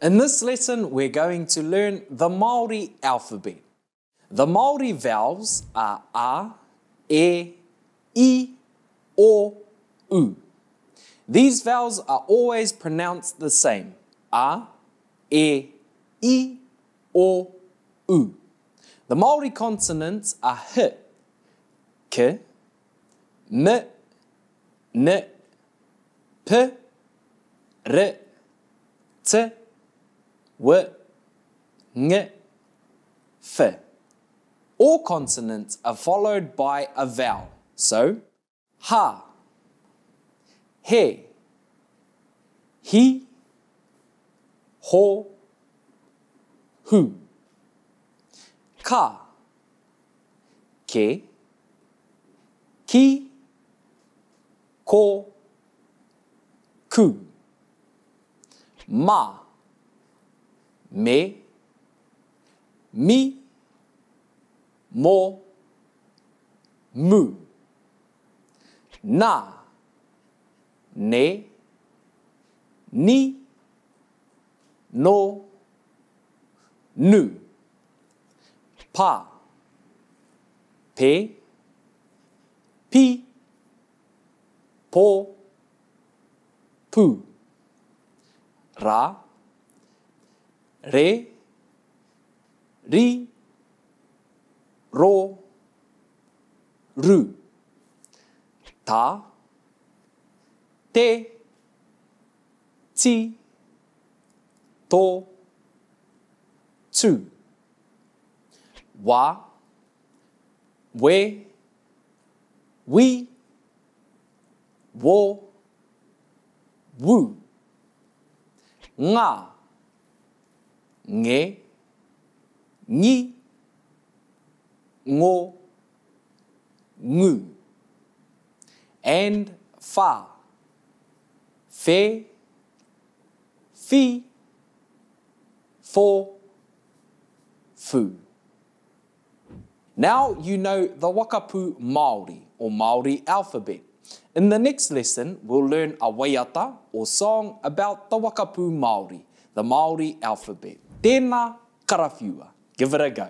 In this lesson, we're going to learn the Maori alphabet. The Maori vowels are a, e, i, o, u. These vowels are always pronounced the same. A, e, i, o, u. The Maori consonants are h, k, m, n, p, r, t, w, ng, f. All consonants are followed by a vowel. So, ha, he, he, ho, hu. Ka, ke, ki, ko, ku. Ma, me, mi, mo, mu. Na, ne, ni, no, nu. Pa, pe, pi, po, pu. Ra, 레, 리, 로, 루, 다, 테, 치, 도, 추, 와, 왜, 위, 워, 우, 나, 아. Nge, ngi, ngo, ngu. And fa, fe, fi, fo, fu. Now you know the Wakapu Māori or Māori alphabet. In the next lesson, we'll learn a waiata or song about the Wakapu Māori, the Māori alphabet. Tēnā karawhiua. Give it a go.